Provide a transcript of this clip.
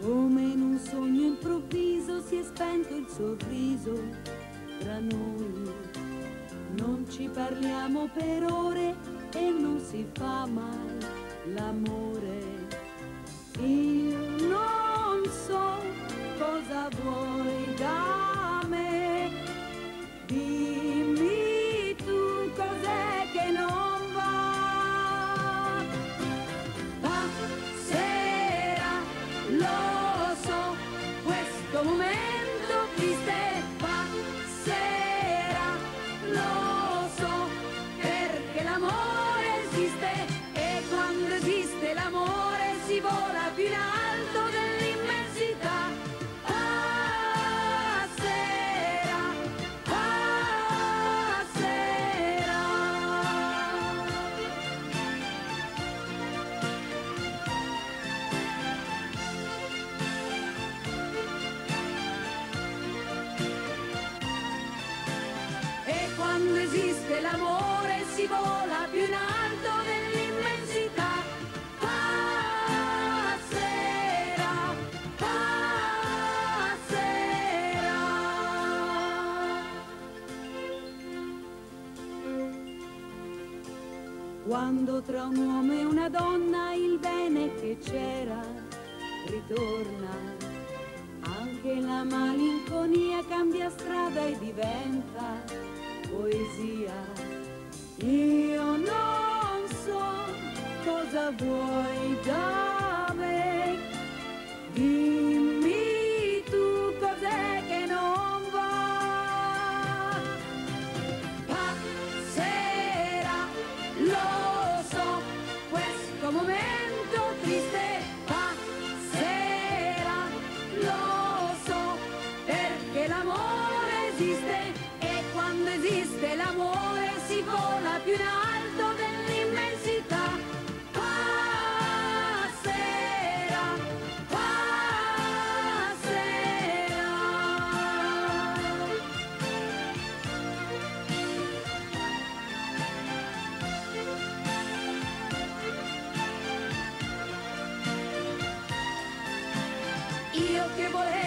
come in un sogno improvviso si è spento il sorriso tra noi. Non ci parliamo per ore e non si fa mai l'amore. Io Quando tra un uomo e una donna il bene che c'era ritorna, anche la malinconia cambia strada e diventa poesia. Io non so cosa vuoi da esiste e quando esiste l'amore si vola più in alto dell'immensità. Passerà, passerà. Io che volevo